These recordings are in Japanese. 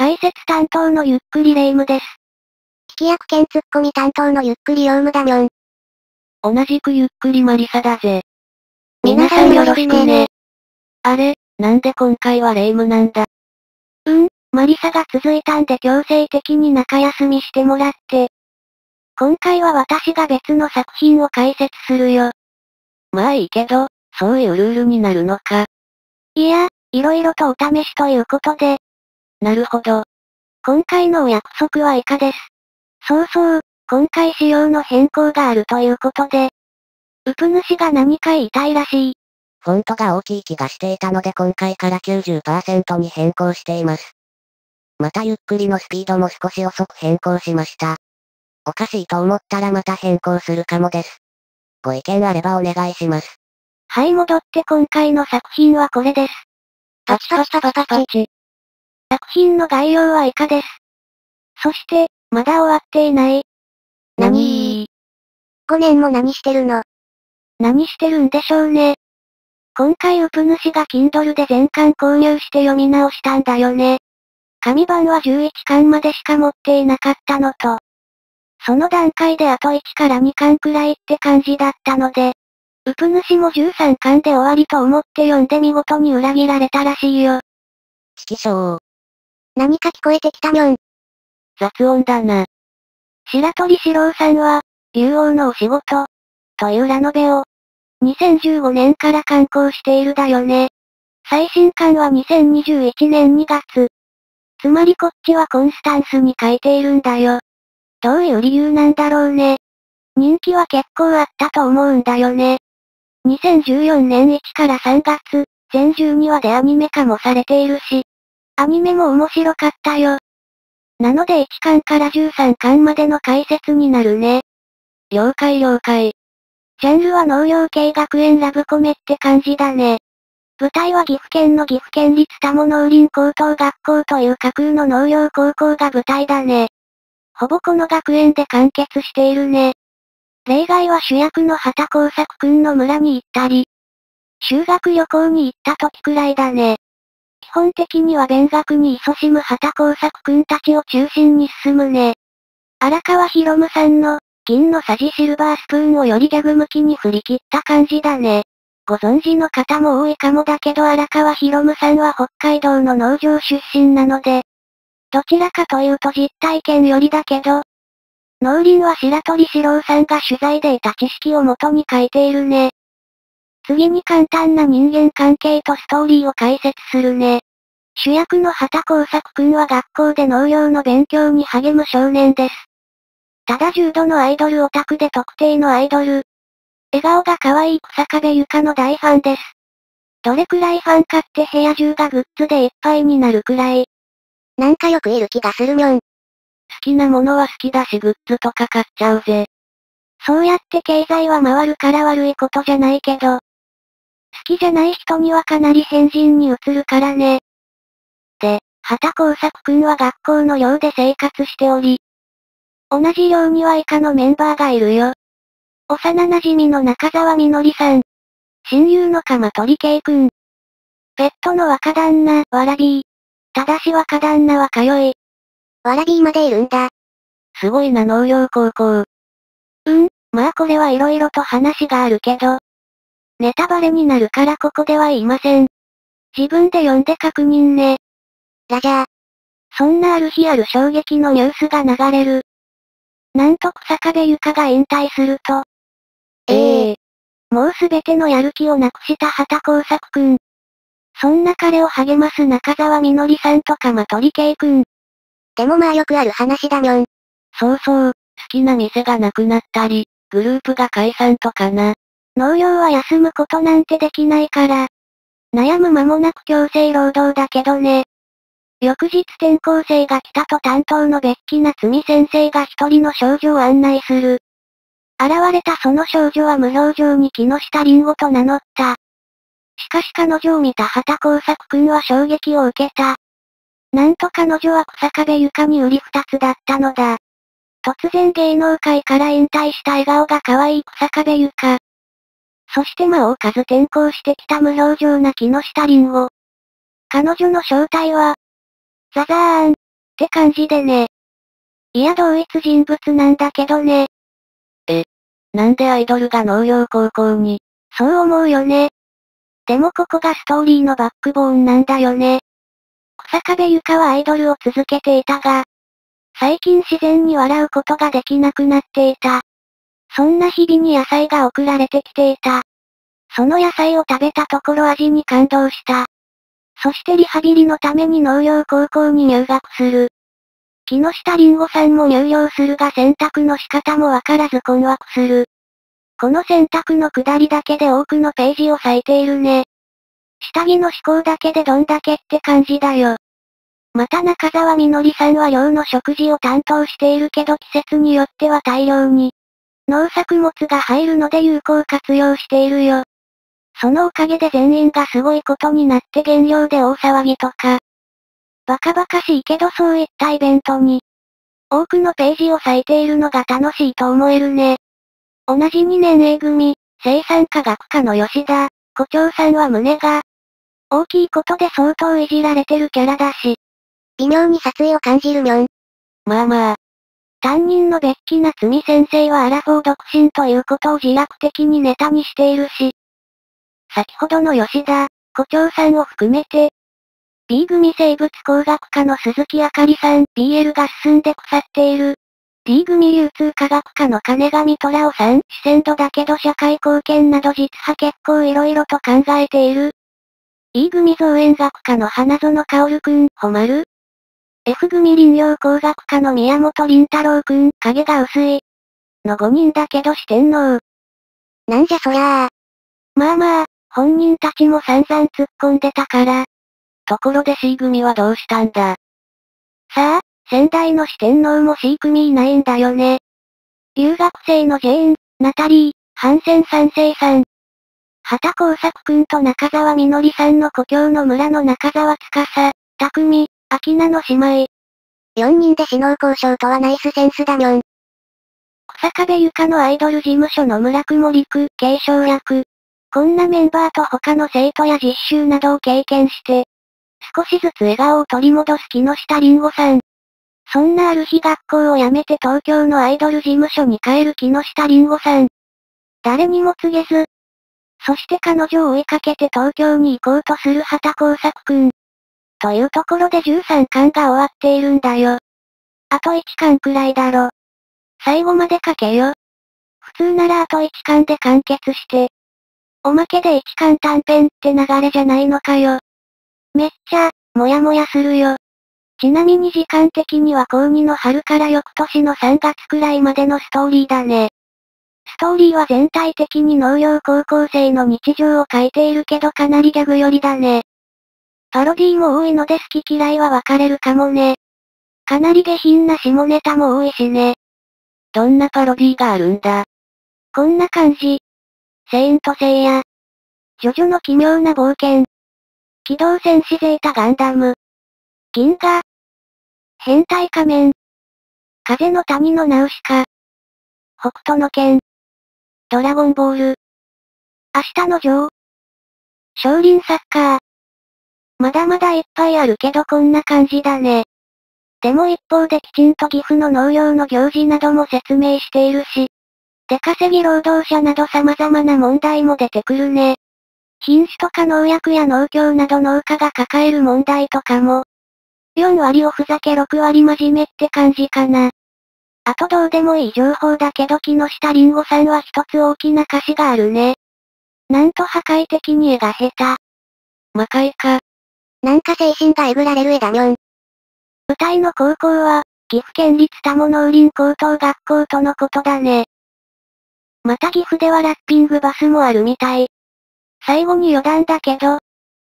解説担当のゆっくりレ夢ムです。聞き役兼ツッコミ担当のゆっくりヨウムだみょん。同じくゆっくりマリサだぜ。皆さんよろしくね。あれ、なんで今回はレ夢ムなんだ？うん、マリサが続いたんで強制的に中休みしてもらって。今回は私が別の作品を解説するよ。まあいいけど、そういうルールになるのか。いや、色々とお試しということで。なるほど。今回のお約束は以下です。そうそう、今回仕様の変更があるということで。ウプ主が何か言いたいらしい。フォントが大きい気がしていたので今回から90%に変更しています。またゆっくりのスピードも少し遅く変更しました。おかしいと思ったらまた変更するかもです。ご意見あればお願いします。はい戻って今回の作品はこれです。パチパチパチパチ。作品の概要は以下です。そして、まだ終わっていない。なにー ?5 年も何してるの？何してるんでしょうね。今回ウプ主が Kindle で全巻購入して読み直したんだよね。紙版は11巻までしか持っていなかったのと、その段階であと1から2巻くらいって感じだったので、ウプ主も13巻で終わりと思って読んで見事に裏切られたらしいよ。指揮章。何か聞こえてきたにょん。雑音だな。白鳥四郎さんは、竜王のお仕事、というラノベを、2015年から刊行しているだよね。最新刊は2021年2月。つまりこっちはコンスタンスに書いているんだよ。どういう理由なんだろうね。人気は結構あったと思うんだよね。2014年1から3月、全12話でアニメ化もされているし、アニメも面白かったよ。なので1巻から13巻までの解説になるね。了解了解。ジャンルは農業系学園ラブコメって感じだね。舞台は岐阜県の岐阜県立多摩農林高等学校という架空の農業高校が舞台だね。ほぼこの学園で完結しているね。例外は主役の畑工作くんの村に行ったり、修学旅行に行った時くらいだね。基本的には勉学に勤しむ畑工作くんたちを中心に進むね。荒川博夢さんの、銀のさじシルバースプーンをよりギャグ向きに振り切った感じだね。ご存知の方も多いかもだけど荒川博夢さんは北海道の農場出身なので、どちらかというと実体験よりだけど、農林は白鳥四郎さんが取材で得た知識をもとに書いているね。次に簡単な人間関係とストーリーを解説するね。主役の畑工作くんは学校で農業の勉強に励む少年です。ただ重度のアイドルオタクで特定のアイドル。笑顔が可愛い草壁ゆかの大ファンです。どれくらいファンかって部屋中がグッズでいっぱいになるくらい。なんかよくいる気がするみょん。好きなものは好きだしグッズとか買っちゃうぜ。そうやって経済は回るから悪いことじゃないけど。好きじゃない人にはかなり変人に移るからね。で、畑工作くんは学校の寮で生活しており、同じ寮には以下のメンバーがいるよ。幼馴染の中沢みのりさん。親友の鎌鳥圭くん。ペットの若旦那、わらびー。ただし若旦那は通い。わらびーまでいるんだ。すごいな農業高校。うん、まあこれは色々と話があるけど。ネタバレになるからここでは言いません。自分で読んで確認ね。ラジャー。そんなある日ある衝撃のニュースが流れる。なんと草壁ゆかが引退すると。ええー、もうすべてのやる気をなくした畑工作くん。そんな彼を励ます中沢みのりさんとかまとりけいくん。でもまあよくある話だみょん。そうそう、好きな店がなくなったり、グループが解散とかな。農業は休むことなんてできないから。悩む間もなく強制労働だけどね。翌日転校生が来たと担当のベッキ夏美先生が一人の少女を案内する。現れたその少女は無表情に木下凛吾と名乗った。しかし彼女を見た畑工作くんは衝撃を受けた。なんと彼女は草壁床に売り二つだったのだ。突然芸能界から引退した笑顔が可愛い草壁床。そして魔王数転校してきた無表情な木下凛吾。彼女の正体は、ザザーン、って感じでね。いや同一人物なんだけどね。え、なんでアイドルが農業高校に？そう思うよね。でもここがストーリーのバックボーンなんだよね。草壁ゆかはアイドルを続けていたが、最近自然に笑うことができなくなっていた。そんな日々に野菜が送られてきていた。その野菜を食べたところ味に感動した。そしてリハビリのために農業高校に入学する。木下りんごさんも入寮するが選択の仕方もわからず困惑する。この選択の下りだけで多くのページを割いているね。下着の思考だけでどんだけって感じだよ。また中澤みのりさんは寮の食事を担当しているけど季節によっては大量に農作物が入るので有効活用しているよ。そのおかげで全員がすごいことになって原料で大騒ぎとか。バカバカしいけどそういったイベントに、多くのページを割いているのが楽しいと思えるね。同じ2年 A 組、生産科学科の吉田、校長さんは胸が、大きいことで相当いじられてるキャラだし。微妙に殺意を感じるみょん。まあまあ。担任のベッキナツミ先生はアラフォー独身ということを自虐的にネタにしているし。先ほどの吉田、校長さんを含めて、B 組生物工学科の鈴木あかりさん、BL が進んで腐っている。D 組流通科学科の金上虎尾さん、視線度だけど社会貢献など実派結構色々と考えている。E 組造園学科の花園薫くん、ほまる F 組林業工学科の宮本林太郎くん、影が薄い。の5人だけど四天王。なんじゃそりゃあ。まあまあ、本人たちも散々突っ込んでたから。ところで C 組はどうしたんださあ、仙台の四天王も C 組いないんだよね。留学生のジェーン、ナタリー、ハンセン三世さん。畑工作くんと中澤みのりさんの故郷の村の中澤司、匠、秋名の姉妹。4人で死農交渉とはナイスセンスだみょん。草壁ゆかのアイドル事務所の村雲陸、継承役。こんなメンバーと他の生徒や実習などを経験して、少しずつ笑顔を取り戻す木下りんごさん。そんなある日学校を辞めて東京のアイドル事務所に帰る木下りんごさん。誰にも告げず。そして彼女を追いかけて東京に行こうとする畑工作くん。というところで13巻が終わっているんだよ。あと1巻くらいだろ。最後まで書けよ。普通ならあと1巻で完結して。おまけで1巻短編って流れじゃないのかよ。めっちゃ、もやもやするよ。ちなみに時間的には高2の春から翌年の3月くらいまでのストーリーだね。ストーリーは全体的に農業高校生の日常を書いているけどかなりギャグ寄りだね。パロディーも多いので好き嫌いは分かれるかもね。かなり下品な下ネタも多いしね。どんなパロディがあるんだ？こんな感じ。セイントセイヤ。ジョジョの奇妙な冒険。機動戦士ゼータガンダム。銀河。変態仮面。風の谷のナウシカ。北斗の剣。ドラゴンボール。明日のジョー。少林サッカー。まだまだいっぱいあるけどこんな感じだね。でも一方できちんと岐阜の農業の行事なども説明しているし、出稼ぎ労働者など様々な問題も出てくるね。品種とか農薬や農協など農家が抱える問題とかも。4割をふざけ6割真面目って感じかな。あとどうでもいい情報だけど木下りんごさんは一つ大きな歌詞があるね。なんと破壊的に絵が下手。魔界か。なんか精神がえぐられる絵だみょん。舞台の高校は、岐阜県立多摩農林高等学校とのことだね。また岐阜ではラッピングバスもあるみたい。最後に余談だけど、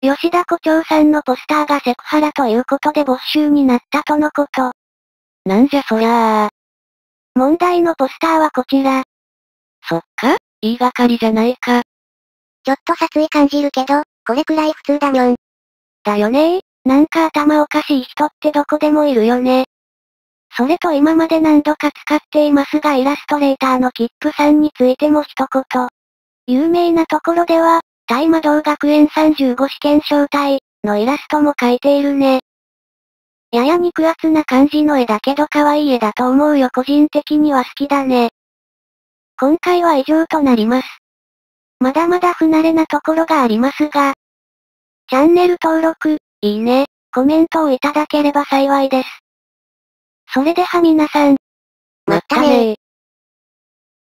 吉田校長さんのポスターがセクハラということで没収になったとのこと。なんじゃそりゃあ。問題のポスターはこちら。そっか？言いがかりじゃないか。ちょっと殺意感じるけど、これくらい普通だみょん。だよね。なんか頭おかしい人ってどこでもいるよね。それと今まで何度か使っていますがイラストレーターのキップさんについても一言。有名なところでは、大魔道学園35試験招待のイラストも描いているね。やや肉厚な感じの絵だけど可愛い絵だと思うよ個人的には好きだね。今回は以上となります。まだまだ不慣れなところがありますが、チャンネル登録、いいね、コメントをいただければ幸いです。それでは皆さん、またねー。